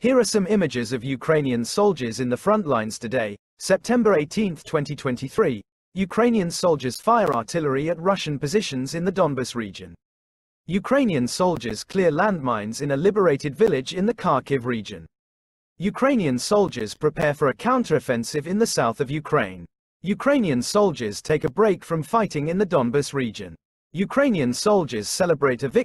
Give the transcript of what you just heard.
Here are some images of Ukrainian soldiers in the front lines today, September 18, 2023. Ukrainian soldiers fire artillery at Russian positions in the Donbas region. Ukrainian soldiers clear landmines in a liberated village in the Kharkiv region. Ukrainian soldiers prepare for a counteroffensive in the south of Ukraine. Ukrainian soldiers take a break from fighting in the Donbas region. Ukrainian soldiers celebrate a victory